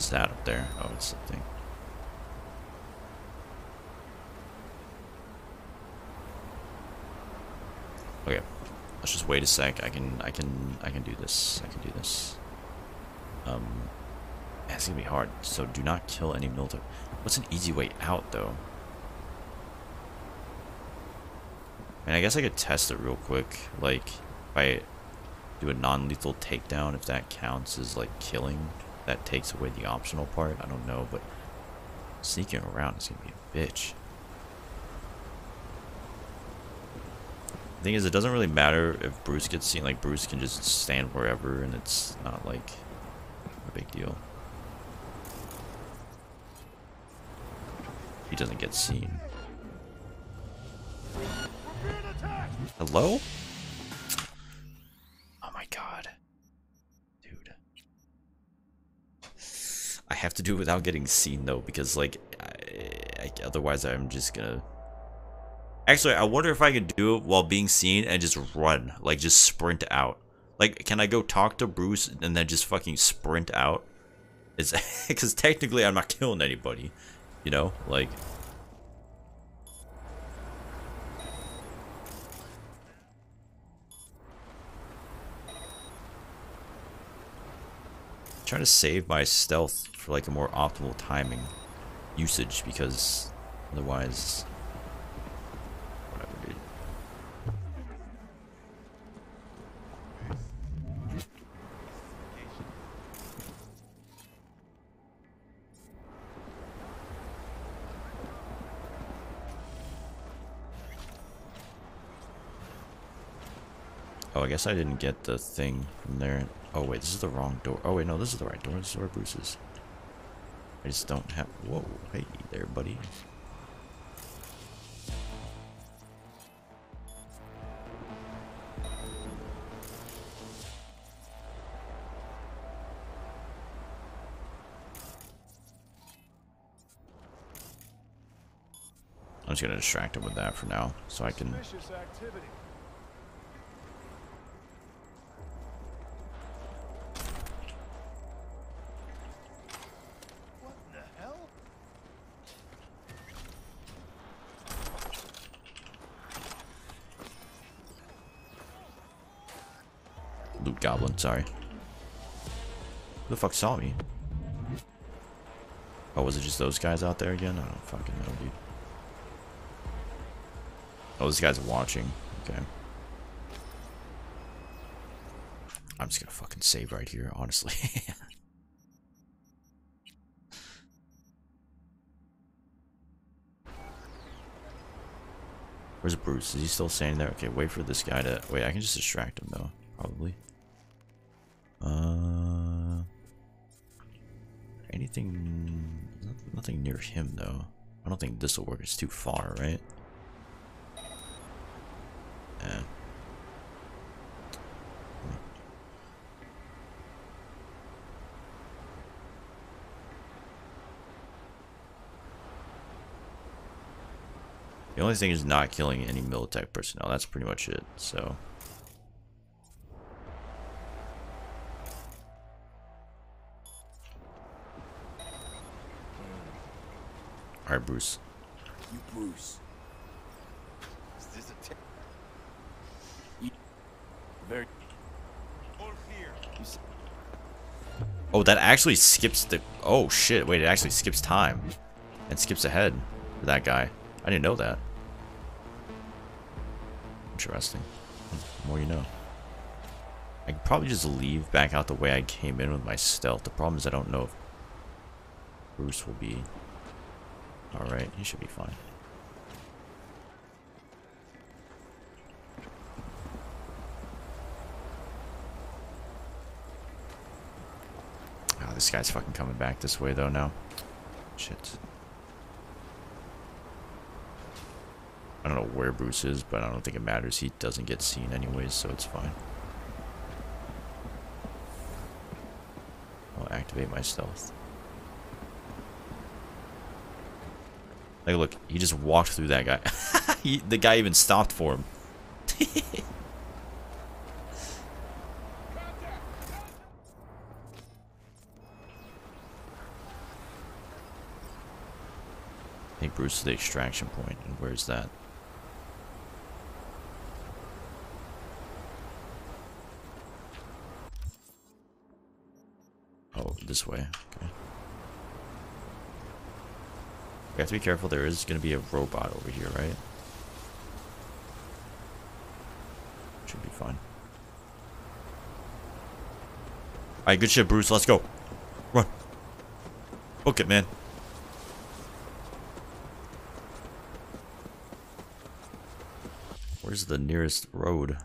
What's that up there? Oh, it's something. Okay, let's just wait a sec. I can, I can, I can do this. I can do this. Um, it's gonna be hard. So do not kill any military. What's an easy way out, though? And I guess I could test it real quick. Like, if I do a non-lethal takedown, if that counts as like killing, that takes away the optional part. I don't know, but sneaking around is gonna be a bitch. The thing is, it doesn't really matter if Bruce gets seen. Like, Bruce can just stand wherever, and it's not, like, a big deal. He doesn't get seen. Hello? Oh my god. Dude. I have to do it without getting seen, though, because, like, I, I, otherwise I'm just gonna Actually, I wonder if I could do it while being seen and just run. Like, just sprint out. Like, can I go talk to Bruce and then just fucking sprint out? Is Because technically I'm not killing anybody. You know? Like... trying to save my stealth for like a more optimal timing usage because otherwise Oh, I guess I didn't get the thing from there. Oh, wait, this is the wrong door. Oh, wait, no, this is the right door. This is where Bruce is. I just don't have... Whoa, hey there, buddy. I'm just gonna distract him with that for now, so I can goblin, sorry. Who the fuck saw me? Oh, was it just those guys out there again? I don't fucking know, dude. Oh, this guy's watching. Okay. I'm just gonna fucking save right here, honestly. Where's Bruce? Is he still standing there? Okay, wait for this guy to... Wait, I can just distract him, though. Probably. Near him though. I don't think this will work. It's too far, right? Yeah. The only thing is not killing any Militech personnel. That's pretty much it. So. Alright, Bruce. You Bruce. Is this a very Oh, that actually skips the Oh shit, wait, it actually skips time. And skips ahead for that guy. I didn't know that. Interesting. The more you know. I could probably just leave back out the way I came in with my stealth. The problem is I don't know if Bruce will be Alright, he should be fine. Oh, this guy's fucking coming back this way though now. Shit. I don't know where Bruce is, but I don't think it matters. He doesn't get seen anyways, so it's fine. I'll activate my stealth. Like, look, he just walked through that guy. he, the guy even stopped for him. Take Bruce to the extraction point, and where's that? Oh, this way. Okay. We have to be careful. There is going to be a robot over here, right? Should be fine. Alright, good shit, Bruce. Let's go. Run. Book it, man. Where's the nearest road?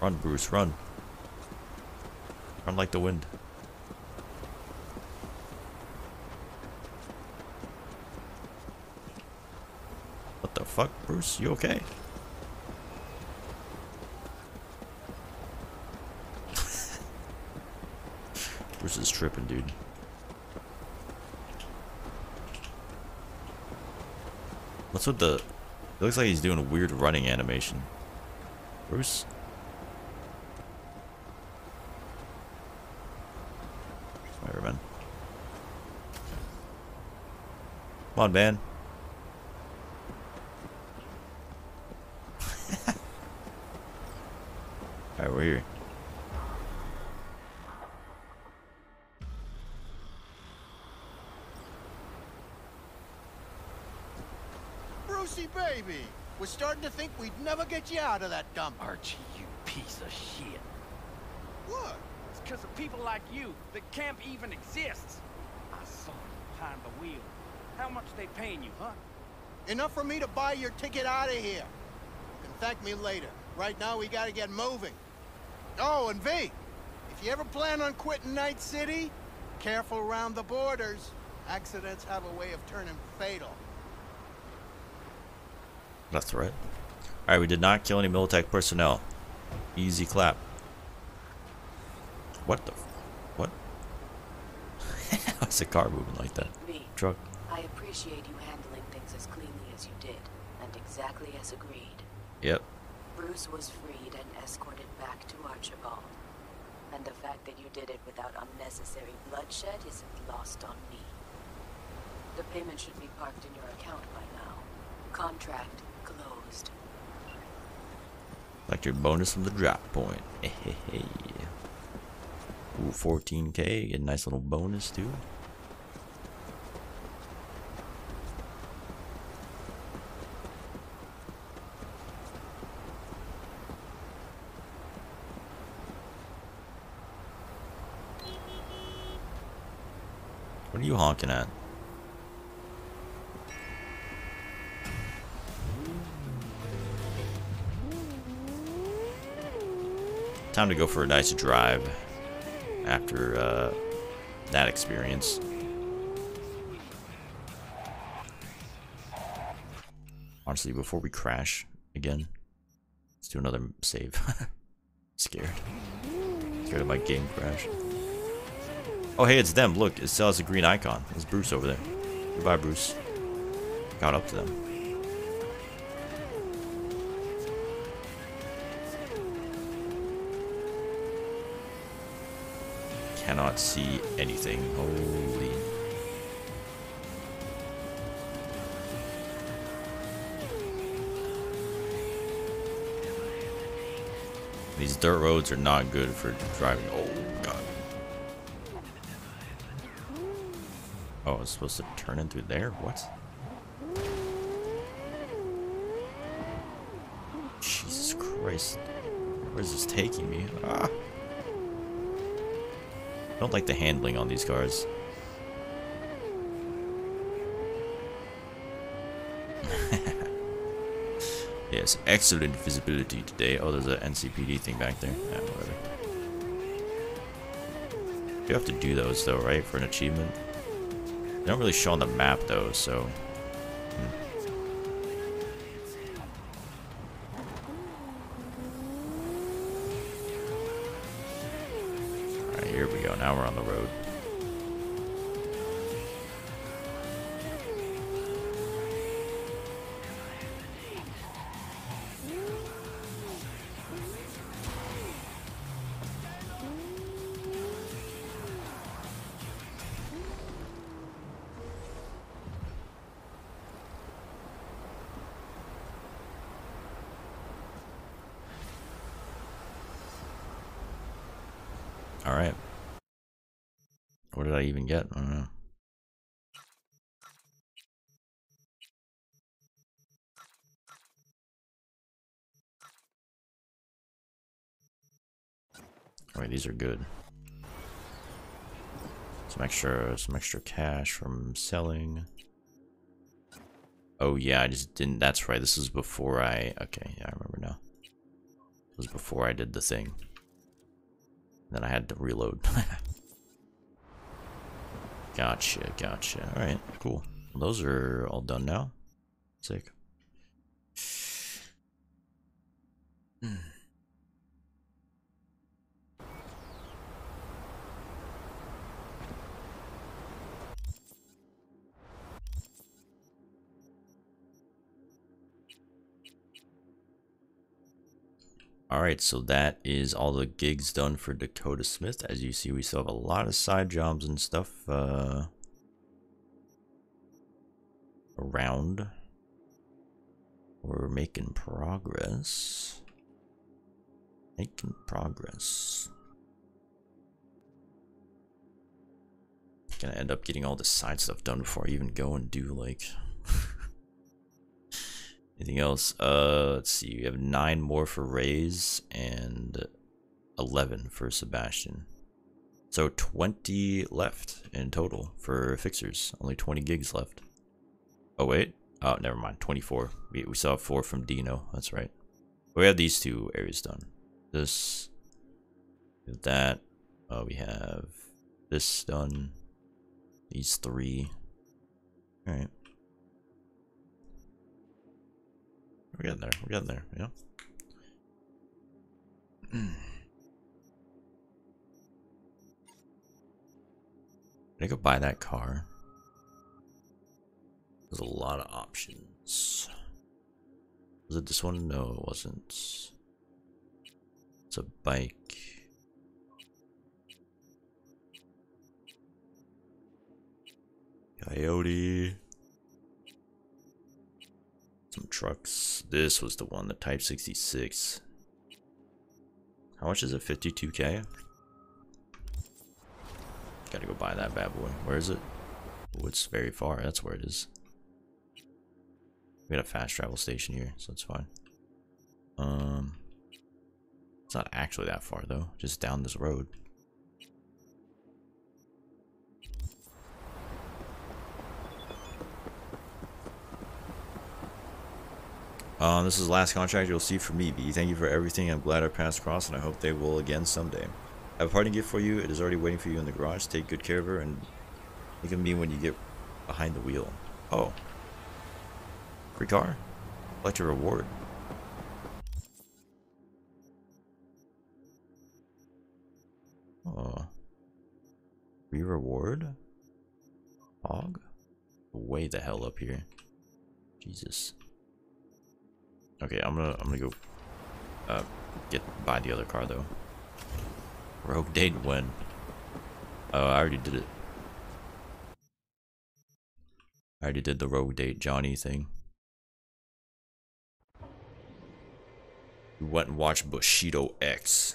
Run, Bruce, run. Run like the wind. What the fuck, Bruce? You okay? Bruce is tripping, dude. What's with the... It looks like he's doing a weird running animation. Bruce? Come on, man. Alright, we're here. Brucey, baby! We're starting to think we'd never get you out of that dump. Archie, you piece of shit. What? It's because of people like you that camp even exists. I saw you behind the wheel. How much they paying you, huh? Enough for me to buy your ticket out of here. You can thank me later. Right now, we gotta get moving. Oh, and V, if you ever plan on quitting Night City, careful around the borders. Accidents have a way of turning fatal. That's right. Alright, we did not kill any Militech personnel. Easy clap. What the? f- What? Why's a car moving like that? V, Truck. Appreciate you handling things as cleanly as you did, and exactly as agreed. Yep. Bruce was freed and escorted back to Archibald. And the fact that you did it without unnecessary bloodshed isn't lost on me. The payment should be parked in your account by now. Contract closed. Like your bonus from the drop point. Hey. Ooh, 14k. Get a nice little bonus too. You honking at? Time to go for a nice drive after uh, that experience. Honestly, before we crash again, let's do another save. Scared. Scared of my game crash. Oh, hey, it's them. Look, it still has a green icon. It's Bruce over there. Goodbye, Bruce. Got up to them. Cannot see anything. Holy. These dirt roads are not good for driving. Oh, God. Oh, it's supposed to turn in through there? What? Jesus Christ. Where's this taking me? Ah. I don't like the handling on these cars. yes, excellent visibility today. Oh, there's an NCPD thing back there. Yeah, whatever. You have to do those though, right, for an achievement? They don't really show on the map though, so. These are good. Some extra, some extra cash from selling. Oh yeah, I just didn't. That's right. This was before I. Okay, yeah, I remember now. It was before I did the thing. Then I had to reload. gotcha, gotcha. All right, cool. Those are all done now. Sick. Hmm. Alright, so that is all the gigs done for Dakota Smith. As you see, we still have a lot of side jobs and stuff uh, around. We're making progress. Making progress. Gonna end up getting all the side stuff done before I even go and do like Anything else? Uh, let's see. We have nine more for Rays and 11 for Sebastian. So 20 left in total for fixers. Only 20 gigs left. Oh, wait. Oh, never mind. 24. We, we saw four from Dino. That's right. We have these two areas done. This, that. Oh, we have this done. These three. All right. We're getting there. We're getting there. Yeah. I go buy that car. There's a lot of options. Was it this one? No, it wasn't. It's a bike. Coyote trucks. This was the one, the Type 66. How much is it? 52k? Gotta go buy that bad boy. Where is it? Oh, it's very far. That's where it is. We got a fast travel station here, so it's fine. Um, it's not actually that far though. Just down this road. Um, this is the last contract you'll see from me, B. Thank you for everything. I'm glad our paths crossed, and I hope they will again someday. I have a parting gift for you. It is already waiting for you in the garage. Take good care of her, and think of me when you get behind the wheel. Oh. Free car? Collect a reward. Oh. Free reward? Hog? Way the hell up here. Jesus. Okay, I'm gonna I'm gonna go uh, get buy the other car though. Rogue date when? Oh, I already did it. I already did the rogue date Johnny thing. We went and watched Bushido X.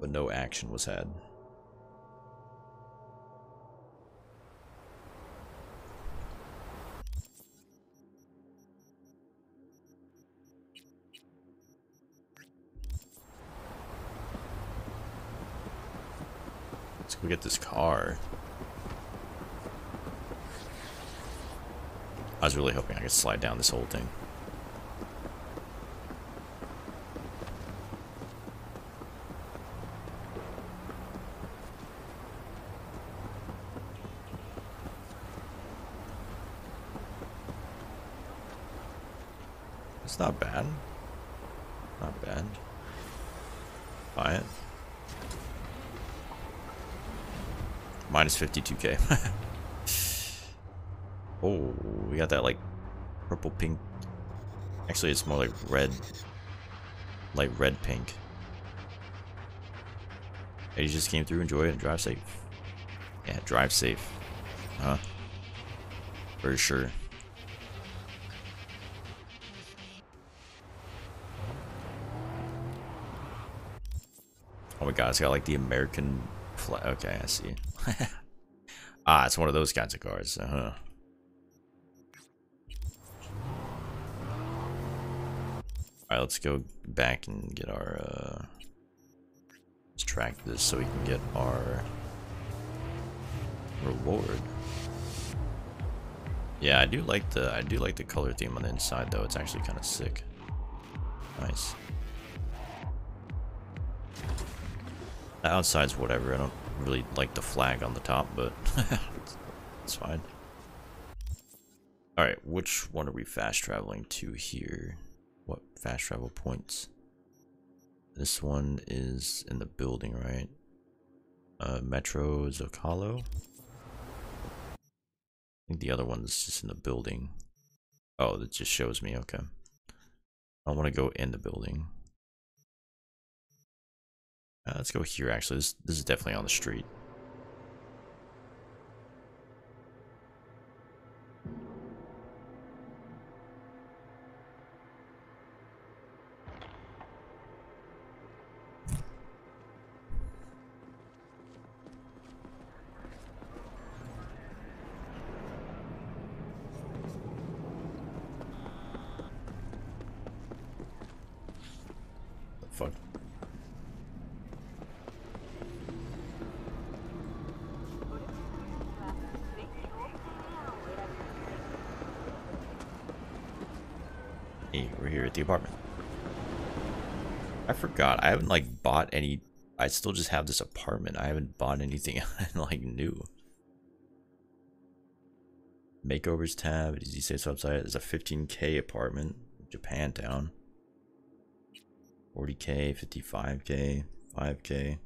But no action was had. Let's go get this car. I was really hoping I could slide down this whole thing. It's not bad. Not bad. Buy it. Minus 52k. oh, we got that like purple pink. Actually, it's more like red. Like red pink. Hey, you just came through, enjoy it, and drive safe. Yeah, drive safe. Huh? For sure. Oh my god, it's got like the American flag. Okay, I see. ah, it's one of those kinds of cars. Uh huh. Alright, let's go back and get our, uh... Let's track this so we can get our reward. Yeah, I do like the I do like the color theme on the inside though. It's actually kind of sick. Nice. The outside's whatever. I don't really like the flag on the top, but it's fine. Alright, which one are we fast traveling to here? What fast travel points? This one is in the building, right? Uh, Metro Zocalo? I think the other one's just in the building. Oh, that just shows me, okay. I want to go in the building. Uh, let's go here, actually. This, this is definitely on the street. The fuck? Hey, we're here at the apartment. I forgot. I haven't like bought any. I still just have this apartment. I haven't bought anything like new. Makeovers tab. Did you say website? It's a 15k apartment, Japantown. 40k, 55k, 5k.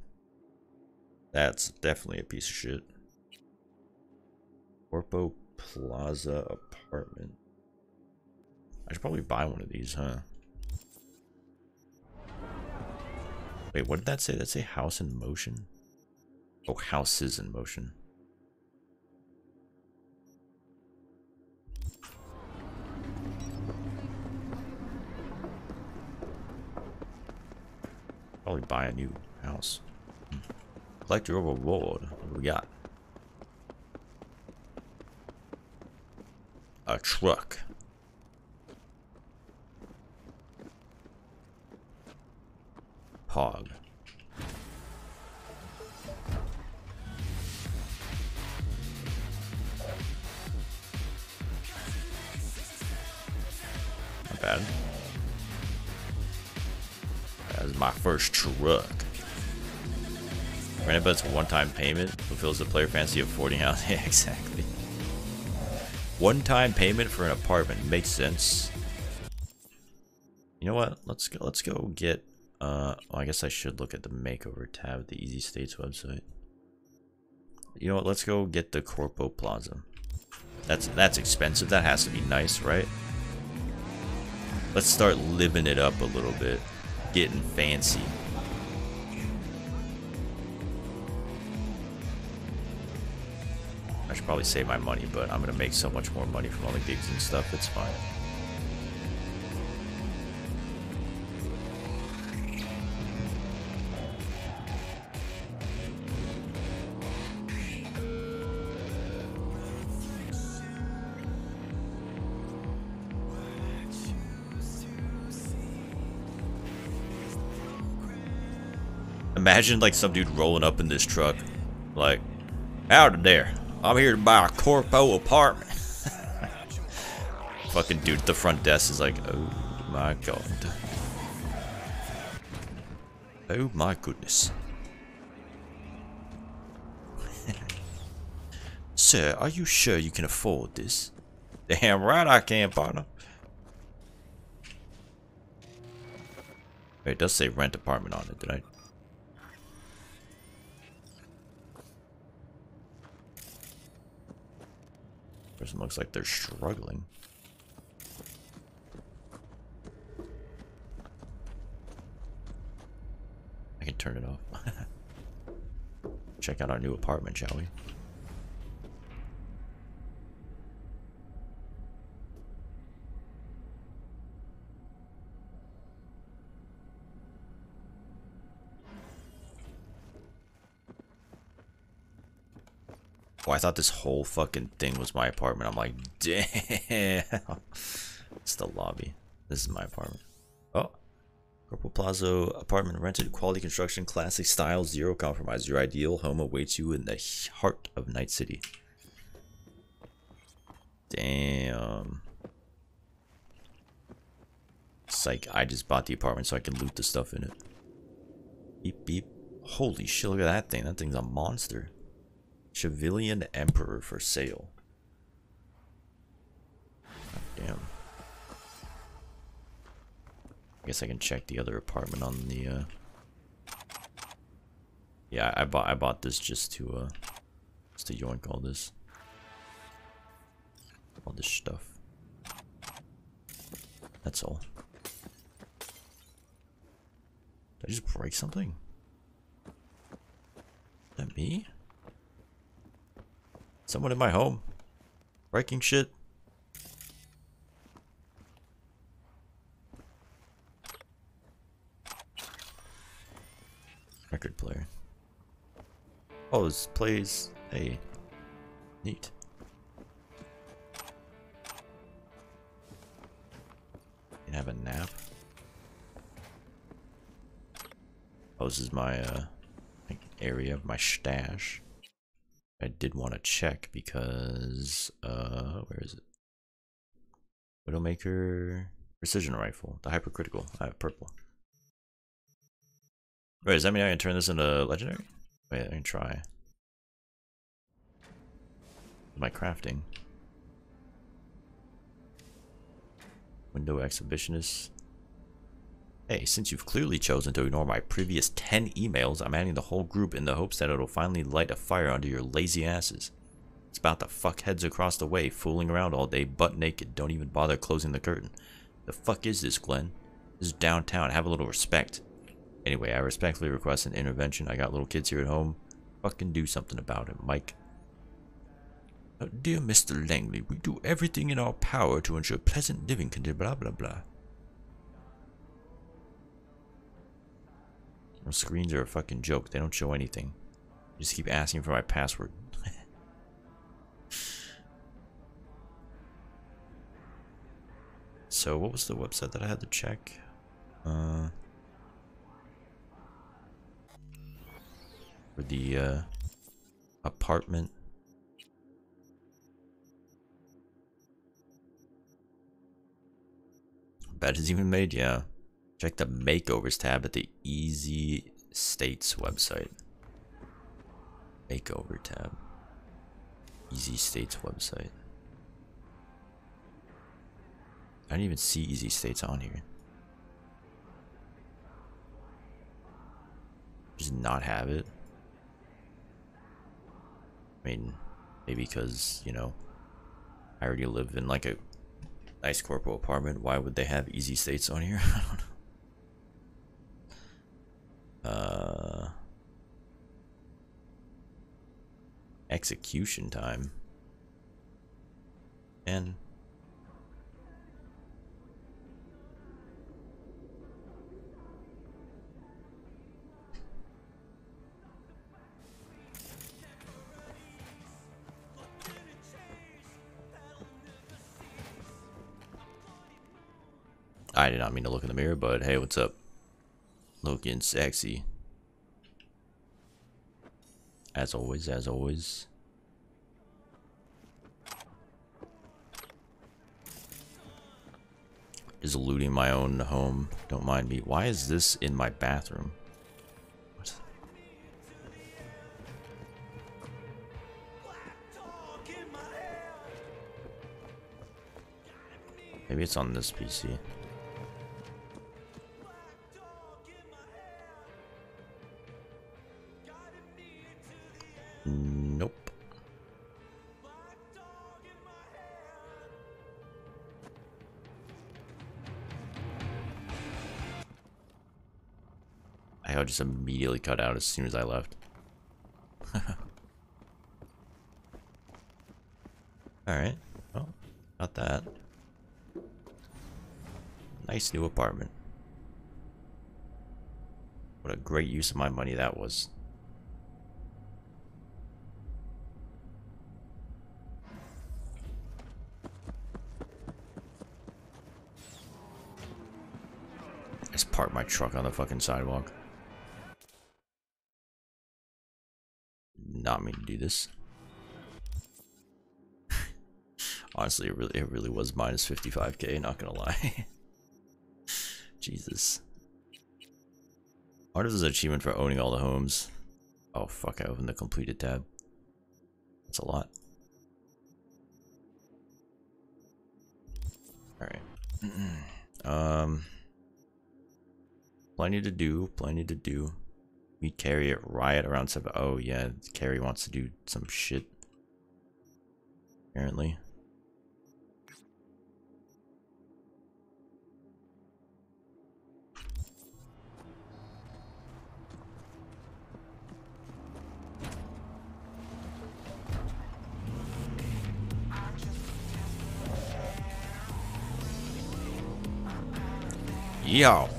That's definitely a piece of shit. Corpo Plaza apartment. I should probably buy one of these, huh? Wait, what did that say? That say house in motion? Oh, houses in motion. Probably buy a new house. Hmm. Collect your reward. What do we got? A truck. Pog. Not bad. That's my first truck. Granted, but it's one-time payment. Fulfills the player fantasy of 40 house. Yeah, exactly. One-time payment for an apartment makes sense. You know what? Let's go. Let's go get. Uh, well, I guess I should look at the makeover tab, the EZEstates website. You know what? Let's go get the Corpo Plaza. That's that's expensive. That has to be nice, right? Let's start living it up a little bit, getting fancy. I should probably save my money, but I'm gonna make so much more money from all the gigs and stuff. It's fine. Imagine like some dude rolling up in this truck, like, out of there. I'm here to buy a corpo apartment. Fucking dude at the front desk is like, oh my god. Oh my goodness. Sir, are you sure you can afford this? Damn right I can, partner. It does say rent apartment on it, did I? Person looks like they're struggling. I can turn it off. Check out our new apartment, shall we? Oh, I thought this whole fucking thing was my apartment. I'm like, damn. it's the lobby. This is my apartment. Oh. Corpo Plaza apartment rented, quality construction, classic style, zero compromise. Your ideal home awaits you in the heart of Night City. Damn. Psych, I just bought the apartment so I can loot the stuff in it. Beep beep. Holy shit, look at that thing. That thing's a monster. Civilian Emperor for sale. Damn. I guess I can check the other apartment on the uh Yeah, I bought I bought this just to uh just to yoink all this. All this stuff. That's all. Did I just break something? Is that me? Someone in my home. Breaking shit. Record player. Oh, this plays. Hey. Neat. Can have a nap. Oh, this is my uh area of my stash. I did want to check because uh where is it? Widowmaker precision rifle, the hypercritical. I have purple. Wait, does that mean I can turn this into legendary? Wait, I can try. My crafting. Window exhibitionist. Hey, since you've clearly chosen to ignore my previous 10 emails, I'm adding the whole group in the hopes that it'll finally light a fire under your lazy asses. It's about the fuckheads across the way, fooling around all day, butt naked, don't even bother closing the curtain. The fuck is this, Glenn? This is downtown, have a little respect. Anyway, I respectfully request an intervention. I got little kids here at home. Fucking do something about it, Mike. Uh, dear Mr. Langley, we do everything in our power to ensure pleasant living conditions, blah blah blah. Screens are a fucking joke. They don't show anything. Just keep asking for my password. so what was the website that I had to check? Uh, for the uh, apartment. Bed is even made, yeah. Check the makeovers tab at the Easy States website. Makeover tab. EZEstates website. I don't even see EZEstates on here. Just not have it. I mean, maybe because, you know, I already live in like a nice corporal apartment. Why would they have Easy States on here? I don't know. Uh, execution time. And I did not mean to look in the mirror, but hey, what's up? Looking sexy. As always, as always. Just looting my own home. Don't mind me. Why is this in my bathroom? Maybe it's on this PC. just immediately cut out as soon as I left. Alright. Well, got that. Nice new apartment. What a great use of my money that was. Just park my truck on the fucking sidewalk. Do this. Honestly, it really, it really was minus 55k, not gonna lie. Jesus. What is an achievement for owning all the homes? Oh fuck, I opened the completed tab. That's a lot. Alright. um Plenty to do, plenty to do. Meet Kerry at Riot around 7. Oh yeah, Kerry wants to do some shit. Apparently. Yo,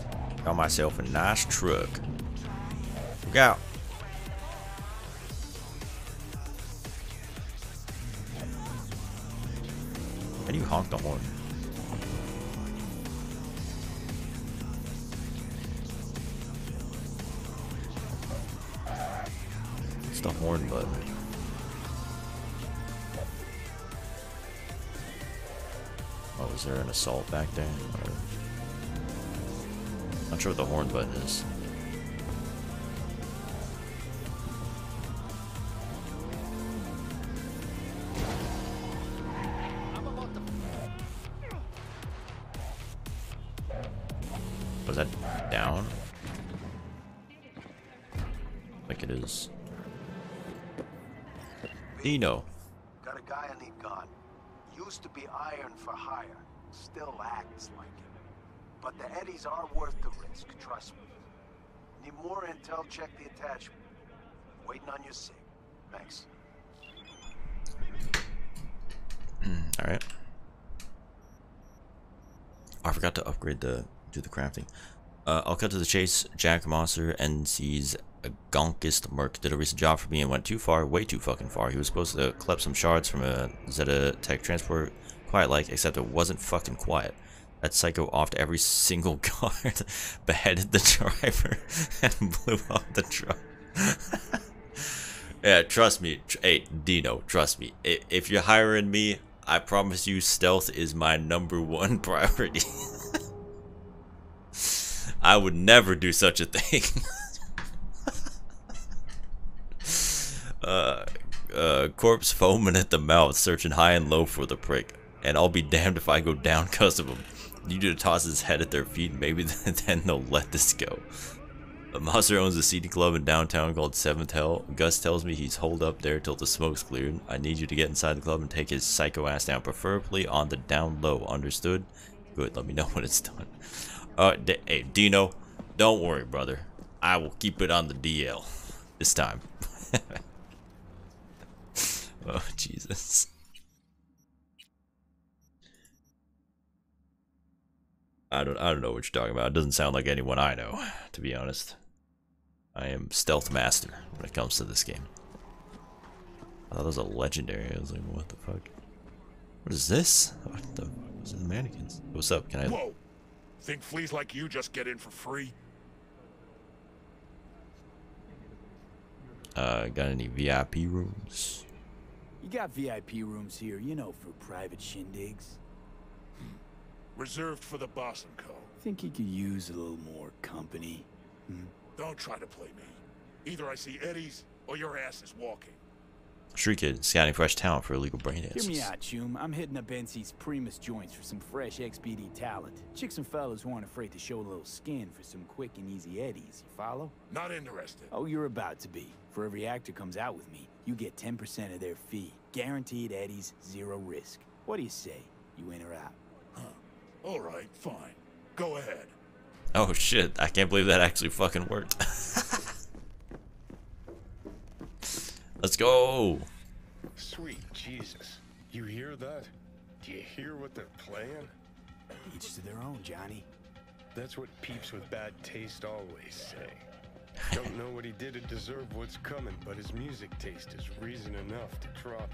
got myself a nice truck. Look out. How do you honk the horn? It's the horn button. Oh, is there an assault back there? Or... Not sure what the horn button is. Dino. Got a guy I need gone. Used to be iron for hire. Still acts like it. But the eddies are worth the risk, trust me. Need more intel, check the attachment. Waiting on your sig. Thanks. Alright. I forgot to upgrade the do the crafting. Uh, I'll cut to the chase. Jack Monster NC's a Gonkist Merc did a recent job for me and went too far, way too fucking far. He was supposed to collect some shards from a Zetatech transport, quiet like, except it wasn't fucking quiet. That psycho offed every single guard, beheaded the driver, and blew up the truck. yeah, trust me. Hey, Dino, trust me. If you're hiring me, I promise you stealth is my number one priority. I would never do such a thing. uh, uh, corpse foaming at the mouth, searching high and low for the prick. And I'll be damned if I go down because of him. You to toss his head at their feet, maybe then they'll let this go. The monster owns a CD club in downtown called Seventh Hell. Gus tells me he's holed up there till the smoke's cleared. I need you to get inside the club and take his psycho ass down, preferably on the down low. Understood? Good, let me know when it's done. Uh, hey, Dino, don't worry, brother. I will keep it on the DL. This time. oh, Jesus. I don't I don't know what you're talking about. It doesn't sound like anyone I know, to be honest. I am stealth master when it comes to this game. I thought that was a legendary. I was like, what the fuck? What is this? What the fuck was the mannequins? What's up? Can I Whoa! Think fleas like you just get in for free? uh got any VIP rooms? You got VIP rooms here, you know, for private shindigs. Reserved for the boss and co. Think he could use a little more company? Hmm? Don't try to play me. Either I see eddies, or your ass is walking. Street Kid, scouting fresh talent for illegal brain Hear me out, Chum. I'm hitting up NC's Primus joints for some fresh XBD talent. Chicks and fellas who aren't afraid to show a little skin for some quick and easy eddies. You follow? Not interested. Oh, you're about to be. For every actor comes out with me, you get 10% of their fee. Guaranteed eddies, zero risk. What do you say? You in or out? Huh. All right, fine. Go ahead. Oh shit, I can't believe that actually fucking worked. Let's go. Sweet Jesus. You hear that? Do you hear what they're playing? Each to their own, Johnny. That's what peeps with bad taste always say. Don't know what he did to deserve what's coming, but his music taste is reason enough to drop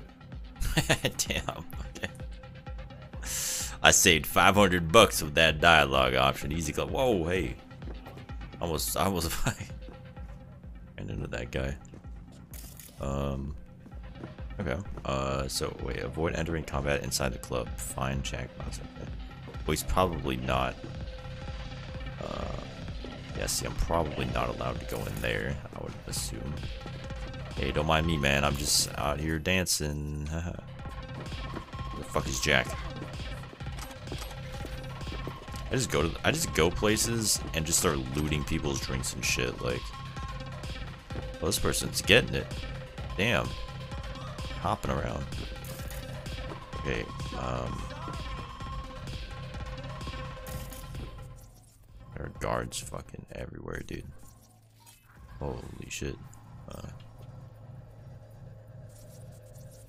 it. Damn. Okay. I saved 500 bucks with that dialogue option. Easy club. Whoa, hey. I was, I almost ran into that guy. Um. Okay. Uh. So wait. Avoid entering combat inside the club. Find jackpots. Okay. Well, he's probably not. Uh. Yeah. See, I'm probably not allowed to go in there. I would assume. Hey, don't mind me, man. I'm just out here dancing. The fuck is Jack? I just go to I just go places and just start looting people's drinks and shit. Like, well, this person's getting it. Damn, hopping around. Okay, um, there are guards fucking everywhere, dude. Holy shit. Uh,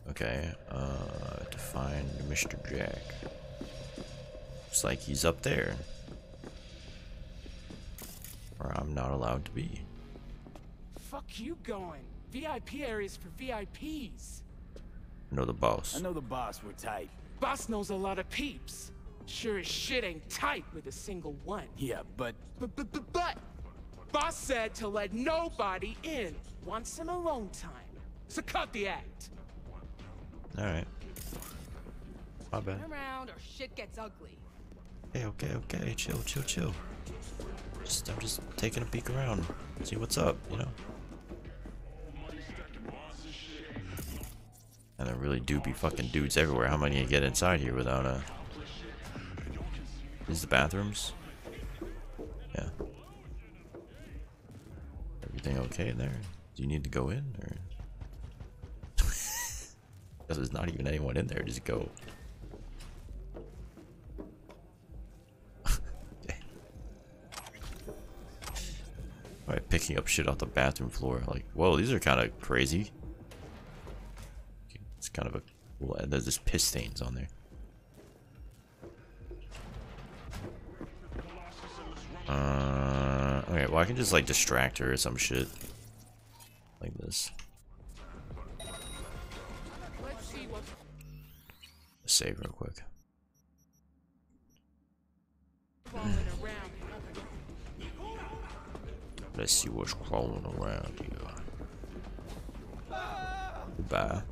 okay, uh, to find Mr. Jack. Looks like he's up there. Where I'm not allowed to be. Fuck you going. VIP areas for VIPs. I know the boss. I know the boss, we're tight. Boss knows a lot of peeps. Sure as shit ain't tight with a single one. Yeah, but But, but, but, but, boss said to let nobody in. Want some alone time. So cut the act. Alright. My bad. Turn around or shit gets ugly. Okay, okay, okay. Chill, chill, chill. Just, I'm just taking a peek around. See what's up, you know? And there really do be fucking dudes everywhere. How many you get inside here without a... Is the bathrooms? Yeah. Everything okay there? Do you need to go in, or...? There's not even anyone in there, just go. Alright, picking up shit off the bathroom floor. Like, whoa, these are kind of crazy. Kind of a. There's just piss stains on there. Uh, okay, well I can just like distract her or some shit. Like this. Let's Save real quick. Let's see what's crawling around here. Goodbye.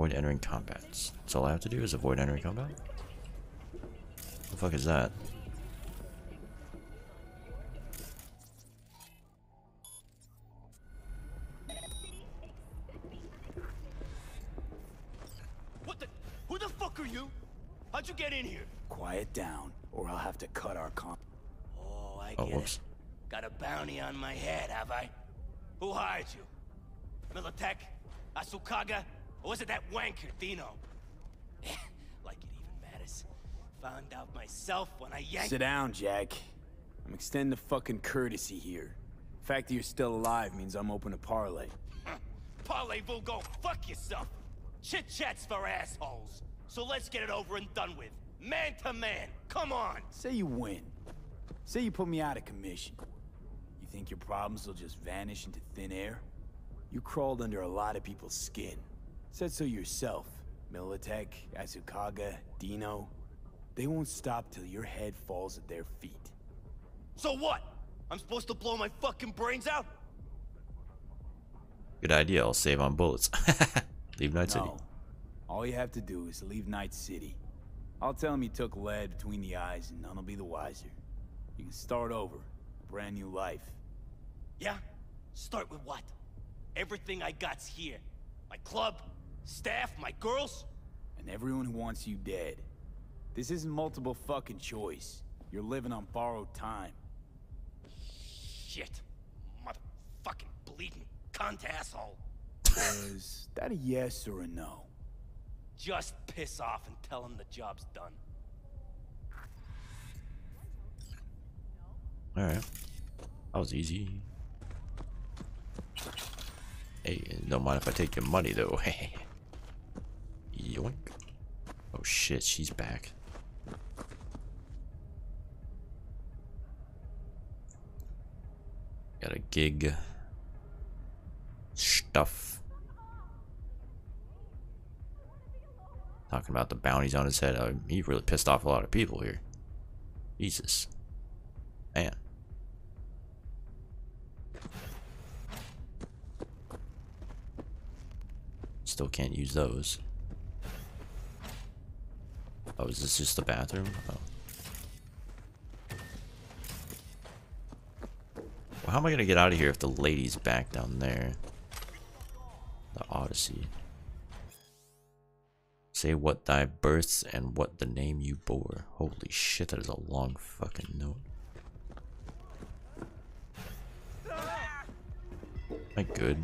Avoid entering combat. That's all I have to do is avoid entering combat? What the fuck is that? Jack. I'm extending the fucking courtesy here. The fact that you're still alive means I'm open to parlay. Parlez-vous, go fuck yourself. Chit-chat's for assholes. So let's get it over and done with. Man to man. Come on. Say you win. Say you put me out of commission. You think your problems will just vanish into thin air? You crawled under a lot of people's skin. Said so yourself. Militech, Asukaga, Dino. They won't stop till your head falls at their feet. So what? I'm supposed to blow my fucking brains out? Good idea, I'll save on bullets. Leave Night City. No. All you have to do is leave Night City. I'll tell him you took lead between the eyes and none will be the wiser. You can start over. A brand new life. Yeah? Start with what? Everything I got's here. My club, staff, my girls? And everyone who wants you dead. This isn't multiple fucking choice. You're living on borrowed time. Shit. Motherfucking bleeding cunt asshole. Is that a yes or a no? Just piss off and tell him the job's done. Alright. That was easy. Hey, don't mind if I take your money though. Hey. Yoink. Oh shit, she's back. Got a gig. Stuff. Talking about the bounties on his head. Uh, he really pissed off a lot of people here. Jesus. Man. Still can't use those. Oh, is this just the bathroom? Oh. How am I gonna get out of here if the lady's back down there? The Odyssey. Say what thy births and what the name you bore. Holy shit, that is a long fucking note. I good?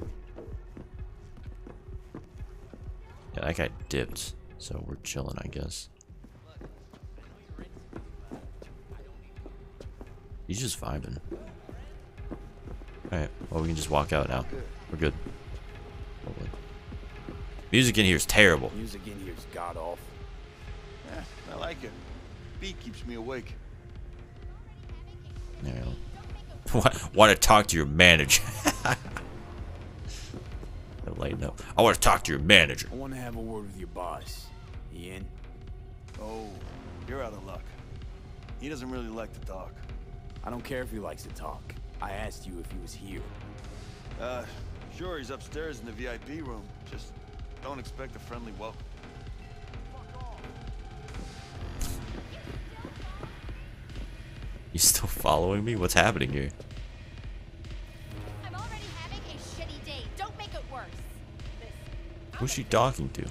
Yeah, that guy dipped, so we're chilling, I guess. He's just vibing. Alright, well we can just walk out now. We're good. Music in here is terrible. Music in here is god awful. Yeah, I like it. Beat keeps me awake. Yeah. Want to talk to your manager? Lighten up. I want to talk to your manager. I want to have a word with your boss. He in? Oh, you're out of luck. He doesn't really like to talk. I don't care if he likes to talk. I asked you if he was here. Uh, sure, he's upstairs in the VIP room. Just don't expect a friendly welcome. You still following me? What's happening here? I'm already having a shitty day. Don't make it worse. Who's she talking to?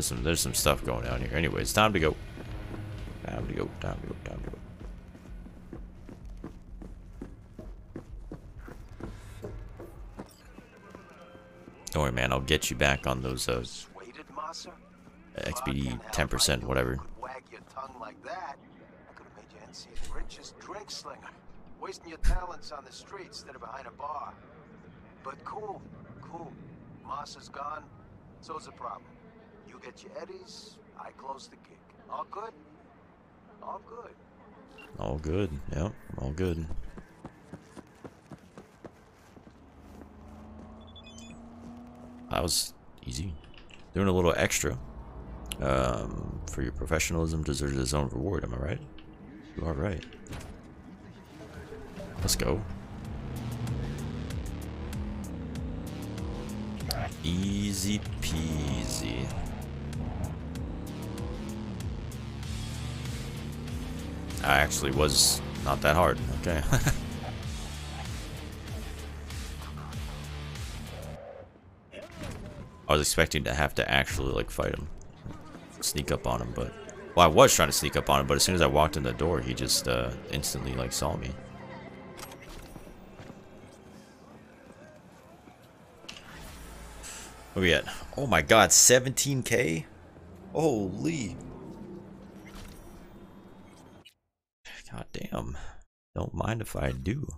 There's some there's some stuff going on here. Anyway, it's time to go. Time to go. Time to go. Time to go. Don't worry, man. I'll get you back on those uh, XPD 10%, whatever. Wasting your talents on the street instead of behind a bar. But cool, cool. Massa's gone, so's the problem. You get your eddies, I close the gig. All good? All good. All good. Yep, all good. That was easy. Doing a little extra. Um, for your professionalism deserves its own reward, am I right? You are right. Let's go. Easy peasy. I actually was not that hard. Okay. I was expecting to have to actually like fight him, sneak up on him, but well, I was trying to sneak up on him, but as soon as I walked in the door, he just uh, instantly like saw me. What we at? Oh my god, 17k? Holy. God damn. Don't mind if I do.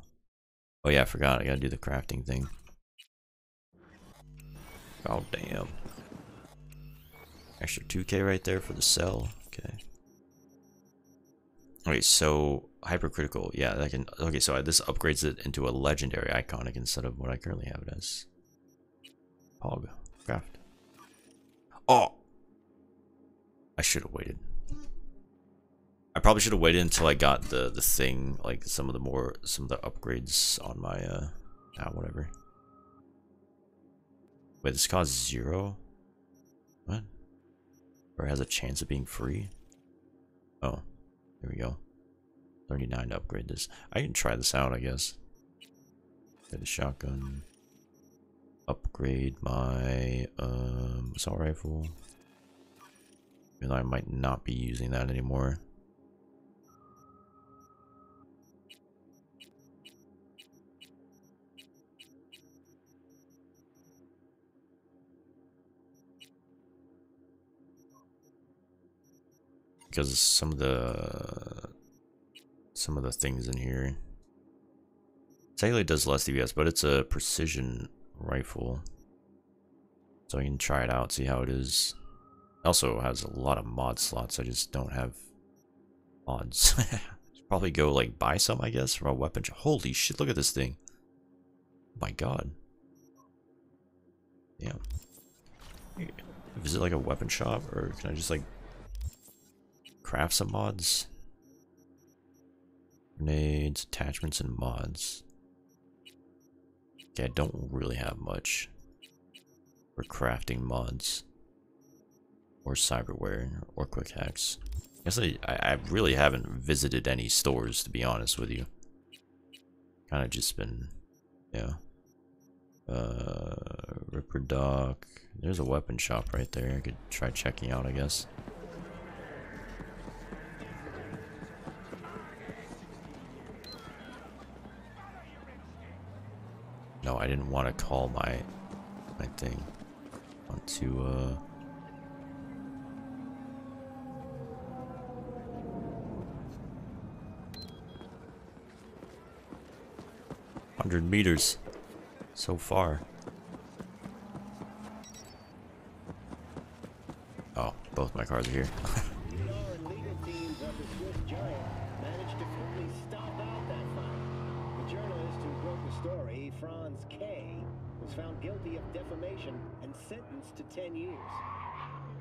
Oh yeah, I forgot. I gotta do the crafting thing. Oh damn. Extra 2k right there for the cell. Okay. Okay, so hypercritical. Yeah, I can. Okay, so I, this upgrades it into a legendary iconic instead of what I currently have it as. Pog. Craft. Oh! I should have waited. I probably should have waited until I got the the thing, like some of the more some of the upgrades on my uh ah, whatever. Wait, this costs zero? What? Or has a chance of being free? Oh, here we go. 39 to upgrade this. I can try this out, I guess. Get the shotgun. Upgrade my um assault rifle. Even though I might not be using that anymore. Because some of the some of the things in here technically does less DPS, but it's a precision rifle, so you can try it out, see how it is. It also has a lot of mod slots. I just don't have mods. Probably go like buy some, I guess, from a weapon. Holy shit! Look at this thing. My god. Yeah. Is it like a weapon shop or can I just like craft some mods? Grenades, attachments, and mods. Okay, I don't really have much for crafting mods or cyberware or quick hacks. I guess I, I really haven't visited any stores to be honest with you. Kind of just been, yeah. Uh, Ripperdoc. There's a weapon shop right there. I could try checking out, I guess. No, I didn't want to call my my thing. Want to uh Hundred meters so far. Oh, both my cars are here. was found guilty of defamation and sentenced to 10 years.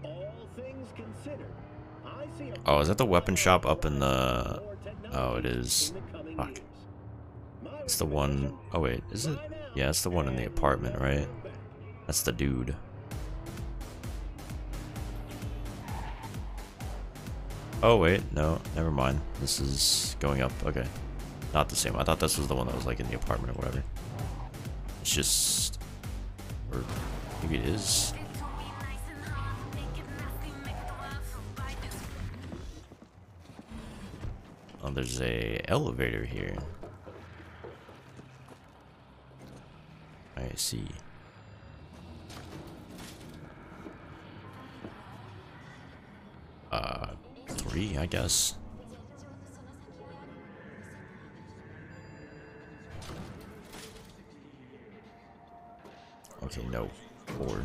All things considered, I see Oh, is that the weapon shop up in the... Oh, it is. Fuck. It's the one... Oh, wait. Is it? Yeah, it's the one in the apartment, right? That's the dude. Oh, wait. No, never mind. This is going up. Okay. Not the same. I thought this was the one that was like in the apartment or whatever. It's just... Or maybe it is. Oh, there's a elevator here. I see. Uh, three, I guess. Okay, no. Four.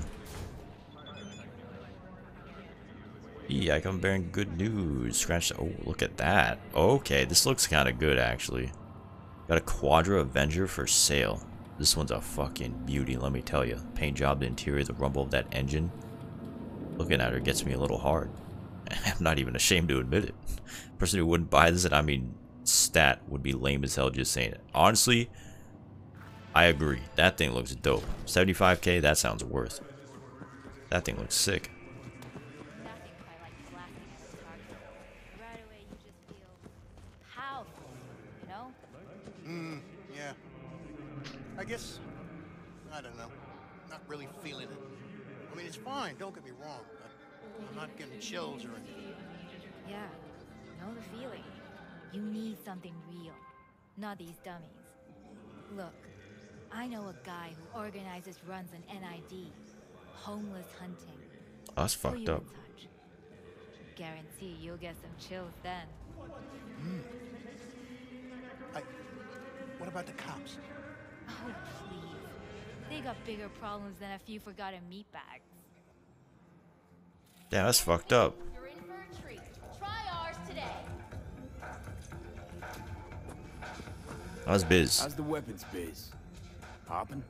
Yeah, I come bearing good news. Scratch. Oh, look at that. Okay, this looks kind of good, actually. Got a Quadra Avenger for sale. This one's a fucking beauty, let me tell you. Paint job, the interior, the rumble of that engine. Looking at her gets me a little hard. I'm not even ashamed to admit it. Person who wouldn't buy this, and I mean, stat would be lame as hell just saying it. Honestly, I agree. That thing looks dope. 75k, that sounds worth. That thing looks sick. Hmm, yeah. I guess, I don't know. Not really feeling it. I mean, it's fine, don't get me wrong, but I'm not getting chills or anything. Yeah, know the feeling. You need something real, not these dummies. Look, I know a guy who organizes runs an NID, homeless hunting. Oh, that's Put fucked up. touch. Guarantee you'll get some chills then. Hmm. I, what about the cops? Oh, please. They got bigger problems than a few forgotten meat bags. Yeah, that's fucked up. You're in for a treat. Try ours today. How's biz? How's the weapons biz? Poppin'?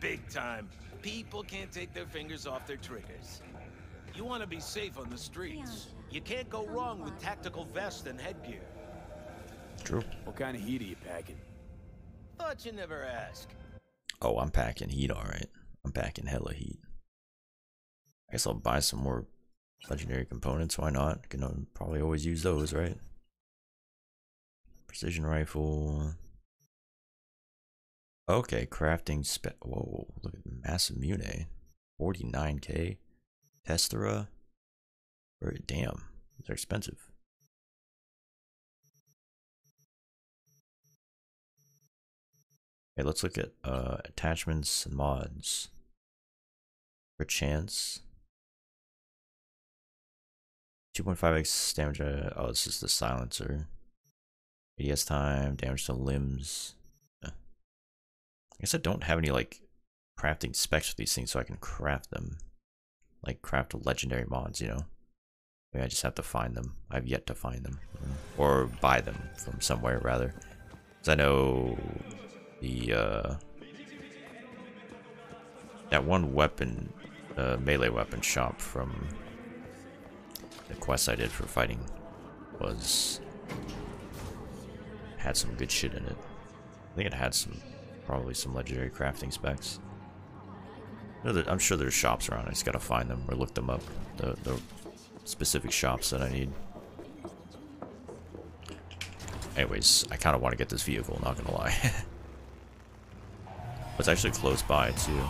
Big time. People can't take their fingers off their triggers. You want to be safe on the streets. You can't go wrong with tactical vest and headgear. True. What kind of heat are you packing? Thought you never ask. Oh, I'm packing heat, alright. I'm packing hella heat. I guess I'll buy some more legendary components. Why not? Can probably always use those, right? Precision rifle. Okay, crafting spec. Whoa, look at massive mune. 49k. Testera. Damn. They're expensive. Okay, let's look at uh, attachments and mods. For chance. 2.5x damage. Oh, this is the silencer. ADS time, damage to limbs. I guess I don't have any like crafting specs for these things, so I can craft them. Like craft legendary mods, you know. Maybe I just have to find them. I've yet to find them, or buy them from somewhere rather. Because I know the uh, That one weapon, uh, melee weapon shop from the quest I did for fighting was had some good shit in it. I think it had some probably some legendary crafting specs. I'm sure there's shops around. I just gotta find them or look them up. The the specific shops that I need. Anyways, I kind of want to get this vehicle. Not gonna lie. it's actually close by too.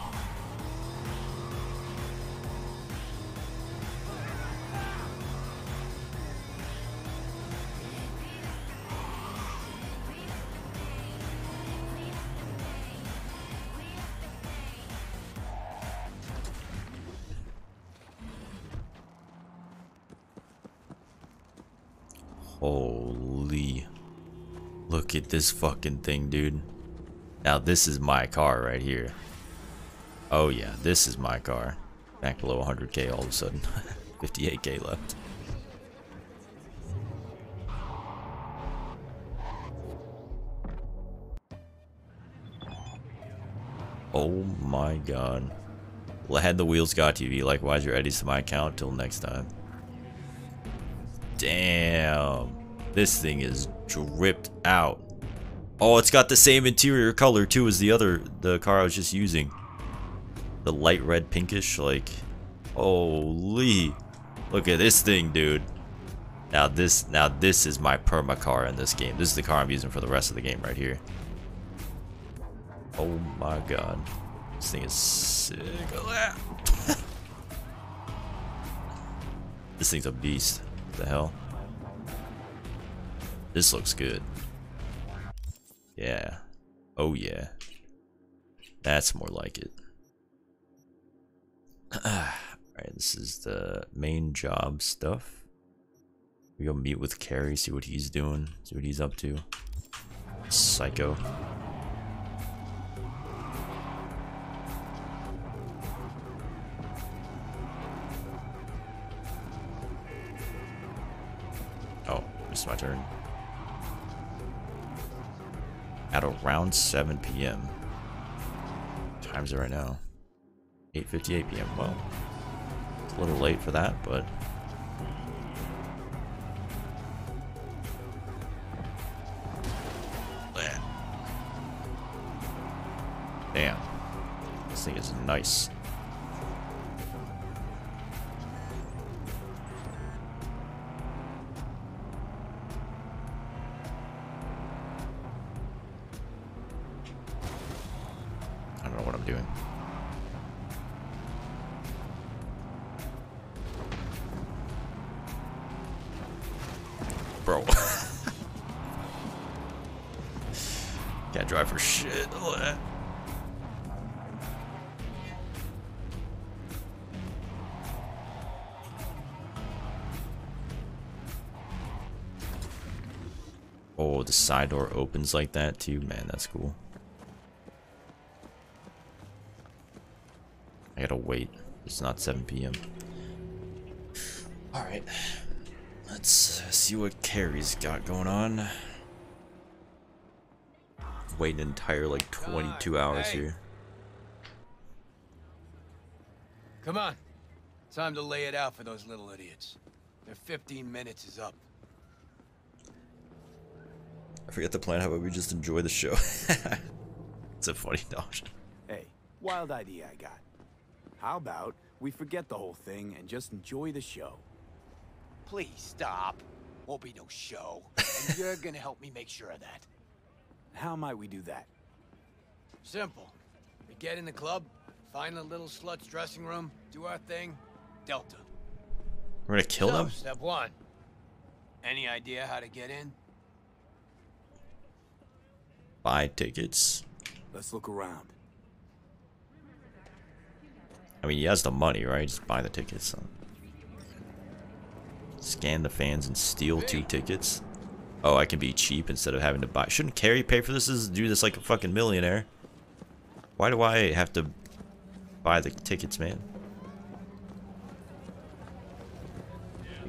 This fucking thing, dude. Now this is my car right here. Oh yeah, this is my car. Back below 100k all of a sudden. 58k left. Oh my god. Had the wheels got TV. Like, why's your Eddie's to my account? Till next time. Damn. This thing is dripped out. Oh, it's got the same interior color too as the other, the car I was just using. The light red pinkish, like, holy. Look at this thing, dude. Now this, now this is my perma car in this game. This is the car I'm using for the rest of the game right here. Oh my god. This thing is sick. this thing's a beast. What the hell? This looks good. Yeah. Oh yeah. That's more like it. Alright, this is the main job stuff. We go meet with Kerry, see what he's doing, see what he's up to. Psycho. Around 7 p.m. Time's it right now? 8.58 p.m. Well, it's a little late for that, but... Damn. This thing is nice. Side door opens like that too. Man, that's cool. I gotta wait. It's not 7 p.m. Alright. Let's see what Kerry's got going on. Wait an entire like 22 hours hey. here. Come on. Time to lay it out for those little idiots. Their 15 minutes is up. I forget the plan. How about we just enjoy the show? it's a funny notion. Hey, wild idea I got. How about we forget the whole thing and just enjoy the show? Please stop. Won't be no show. and you're gonna help me make sure of that. How might we do that? Simple. We get in the club, find the little slut's dressing room, do our thing, Delta. We're gonna kill so, them? Step one. Any idea how to get in? Buy tickets. Let's look around. I mean, he has the money, right? Just buy the tickets. So. Scan the fans and steal two tickets. Oh, I can be cheap instead of having to buy. Shouldn't Kerry pay for this? Is do this like a fucking millionaire? Why do I have to buy the tickets, man?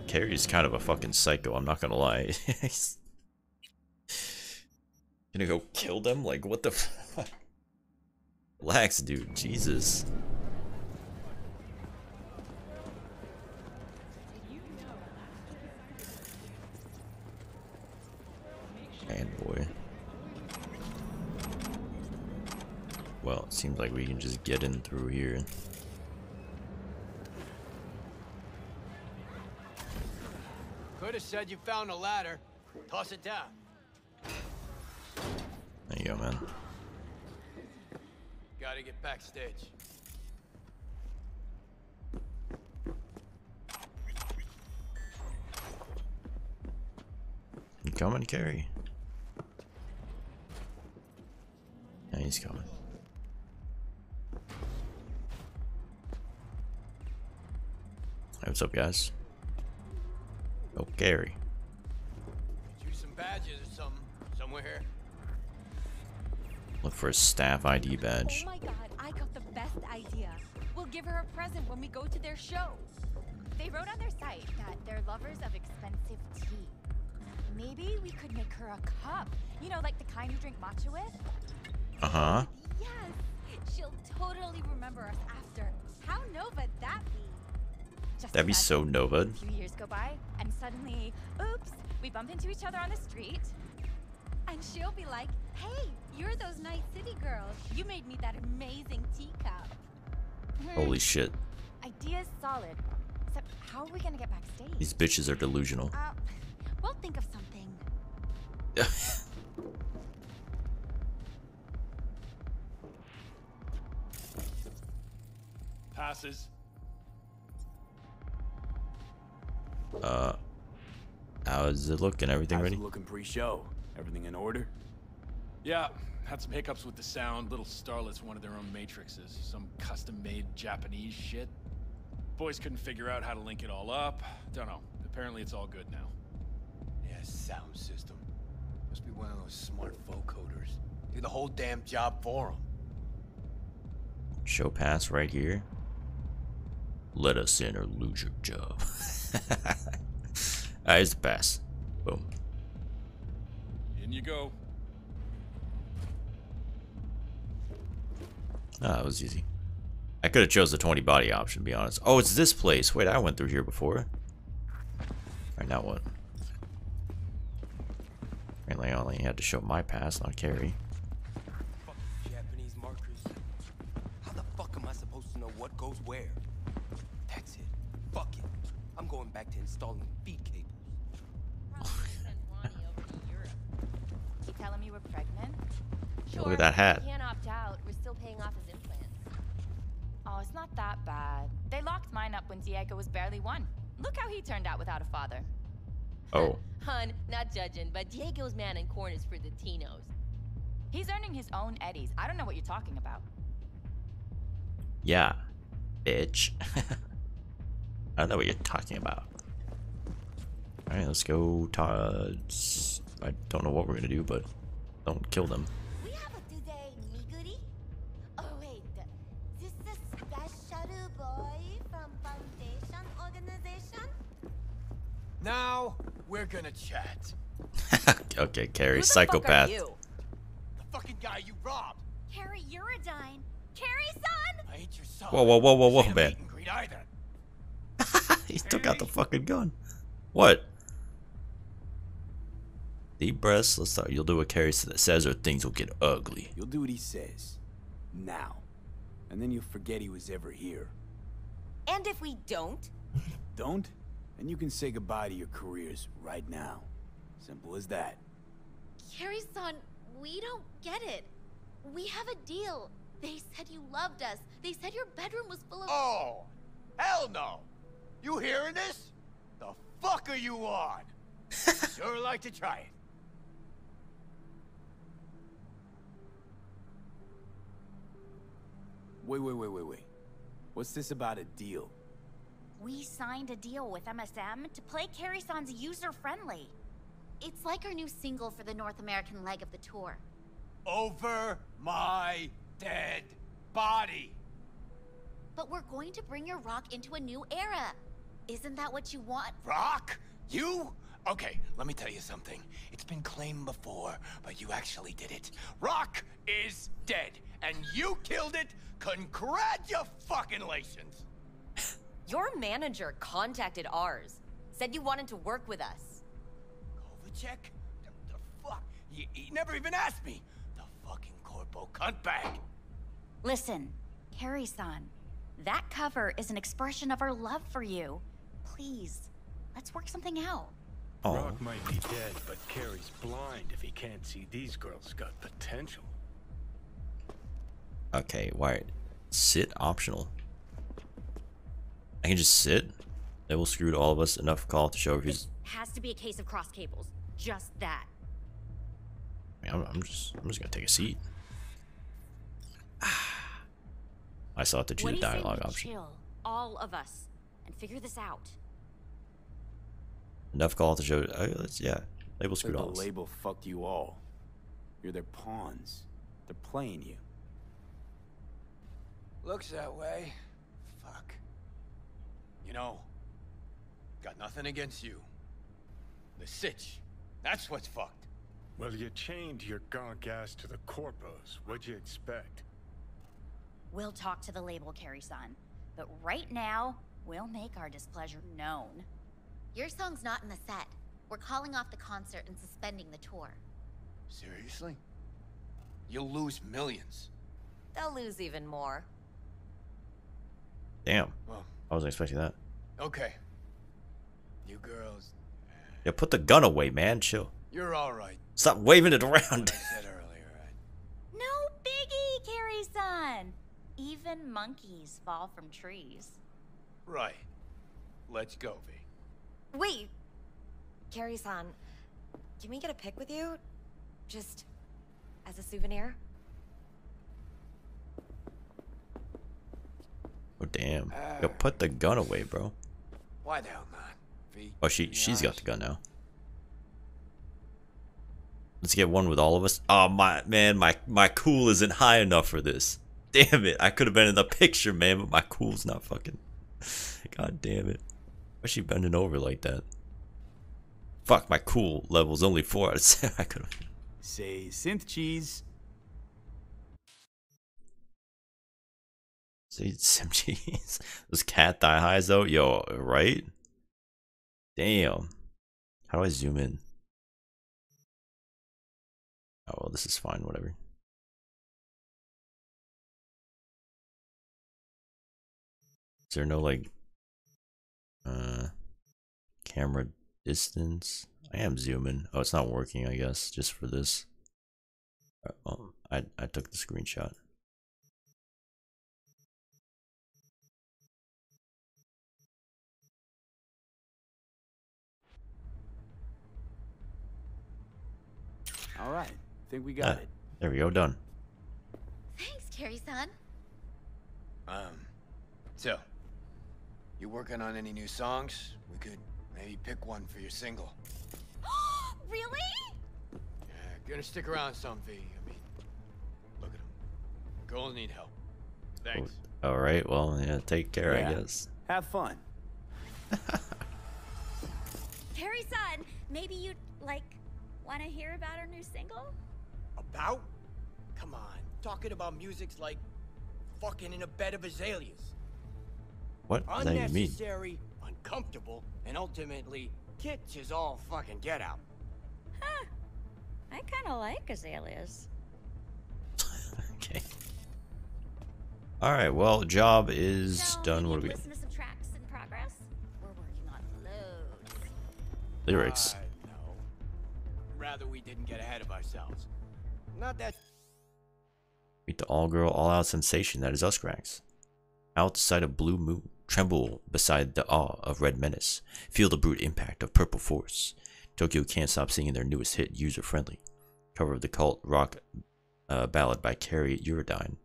Kerry's kind of a fucking psycho. I'm not gonna lie. Gonna go kill them? Like, what the fuck? Relax, dude. Jesus. And boy. Well, it seems like we can just get in through here. Could have said you found a ladder. Toss it down. There you go, man. Gotta get backstage. You coming, Kerry? Yeah, he's coming. Hey, what's up, guys? Oh, Gary. Get you some badges or something. Somewhere here. Look for a staff ID badge. Oh my god, I got the best idea. We'll give her a present when we go to their show. They wrote on their site that they're lovers of expensive tea. Maybe we could make her a cup. You know, like the kind you drink matcha with? Uh huh. Yes! She'll totally remember us after. How nova that be? Just That'd be so Nova. A few years go by, and suddenly, oops, we bump into each other on the street. And she'll be like, hey, you're those Night City girls. You made me that amazing teacup. Hmm, Holy shit. Idea's solid. Except, how are we gonna get backstage? These bitches are delusional. Uh, we'll think of something. Passes. Uh, how's it looking? Everything How's ready? it looking pre-show? Everything in order? Yeah, had some hiccups with the sound. Little Starlets wanted their own matrices. Some custom-made Japanese shit. Boys couldn't figure out how to link it all up. Don't know. Apparently it's all good now. Yeah, sound system. Must be one of those smart vocoders. Do the whole damn job for them. Show pass right here. Let us in or lose your job. Alright, it's the pass. Boom. In you go. Ah, that was easy. I could have chose the 20 body option, to be honest. Oh, it's this place. Wait, I went through here before. Alright, now what? Apparently I only had to show my pass, not Kerry. Japanese markers. How the fuck am I supposed to know what goes where? That's it. Fuck it. I'm going back to installing feed cables. You telling me we're pregnant? Look at that hat. That bad. They locked mine up when Diego was barely one. Look how he turned out without a father. Oh. Hun, not judging, but Diego's man in corn is for the Tinos. He's earning his own eddies. I don't know what you're talking about. Yeah, bitch. I don't know what you're talking about. Alright, let's go. I don't know what we're gonna do, but don't kill them. Now, we're gonna chat. okay, Kerry, Who the fuck are psychopath. you? The fucking guy you robbed. Kerry Eurodyne. Kerry, son! I ain't your son. Whoa, whoa, whoa, whoa, whoa, man. greet either. he took out the fucking gun. What? Deep breaths. Let's start. You'll do what Kerry s- says, or things will get ugly. You'll do what he says. Now. And then you'll forget he was ever here. And if we don't? Don't? And you can say goodbye to your careers right now. Simple as that. Kerry son, we don't get it. We have a deal. They said you loved us. They said your bedroom was full of. Oh, hell no. You hearing this? The fuck are you on? sure like to try it. Wait, wait, wait, wait, wait. What's this about a deal? We signed a deal with MSM to play Kerry-san's user-friendly. It's like our new single for the North American leg of the tour. Over my dead body. But we're going to bring your rock into a new era. Isn't that what you want? Rock? You? Okay, let me tell you something. It's been claimed before, but you actually did it. Rock is dead, and you killed it. Congratulations. Your manager contacted ours. Said you wanted to work with us. Kovacic? The, the fuck? He, he never even asked me. The fucking corpo cuntbag. Listen, Kerry-san, that cover is an expression of our love for you. Please, let's work something out. Oh. Rock might be dead, but Kerry's blind if he can't see these girls got potential. Okay, why? Sit optional. I can just sit. They will screw to all of us enough call to show if he's. Has to be a case of cross cables. Just that. I mean, I'm, I'm just. I'm just gonna take a seat. I still have to choose what a do you say dialogue option. Chill, all of us, and figure this out. Enough call to show. Uh, let's, yeah, label Said screwed the all of us. label fucked you all. You're their pawns. They're playing you. Looks that way. Fuck. You know, got nothing against you. The sitch. That's what's fucked. Well, you chained your gonk ass to the corpos. What'd you expect? We'll talk to the label, Kerry-san. But right now, we'll make our displeasure known. Your song's not in the set. We're calling off the concert and suspending the tour. Seriously? You'll lose millions. They'll lose even more. Damn. Well. I wasn't expecting that. Okay. You girls, Yeah, put the gun away, man. Chill. you're all right. Stop waving it around. Said earlier, right? No biggie, Kerry-san. Even monkeys fall from trees. Right. Let's go, V. Wait! Kerry-san, can we get a pic with you? Just as a souvenir? Oh damn. Yo, ah. put the gun away, bro. Why the hell not? V. Oh, she she's got the gun now. Let's get one with all of us. Oh my man, my my cool isn't high enough for this. Damn it! I could have been in the picture, man, but my cool's not fucking. God damn it! Why's she bending over like that? Fuck, my cool level's only four out of seven. I could have. Say synth cheese. See some cheese. Those cat thigh highs though, yo, right? Damn. How do I zoom in? Oh well, this is fine. Whatever. Is there no like uh camera distance? I am zooming. Oh, it's not working. I guess just for this. Uh, Oh, I I took the screenshot. All right. Think we got Ah, it. There we go. Done. Thanks, Kerry-san. Um, so, you working on any new songs? We could maybe pick one for your single. really? Yeah, gonna stick around some, V. I mean, look at them. Girls need help. Thanks. All right. Well, yeah. Take care. I Yeah. guess. Have fun. Kerry-san, maybe you'd, like, want to hear about our new single? About? Come on. Talking about music's like fucking in a bed of azaleas. What does that even mean? Unnecessary, uncomfortable, and ultimately, kitsch is all fucking get out. Huh. I kind of like azaleas. Okay. All right. Well, job is So, done. maybe What do we? Listen Rather we didn't get ahead of ourselves. Not that Meet the all-girl, all-out sensation that is Us Cracks. Outside of Blue Moon, tremble beside the awe of Red Menace. Feel the brute impact of Purple Force. Tokyo can't stop singing their newest hit, User Friendly. Cover of the cult rock uh, ballad by Kerry Eurodyne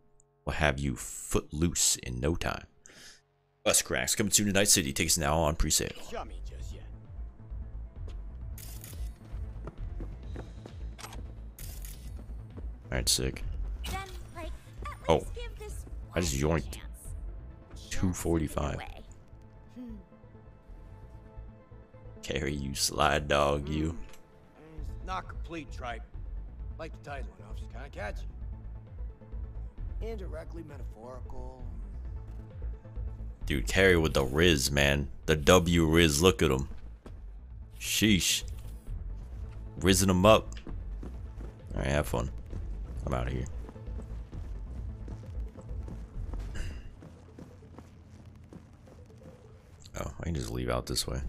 will have you foot loose in no time. Us Cracks coming soon to Night City takes now on pre-sale. shot Alright, sick. Then, like, Oh, give this I just one yoinked. 245. Way. Hmm. Kerry, you slide dog, you. It's not complete, tripe. Like the title enough, it's kind of catchy. Indirectly metaphorical. Dude, Kerry with the Riz, man. The W Riz, look at him. Sheesh. Rizzing him up. Alright, have fun. I'm out of here. Oh, I can just leave out this way.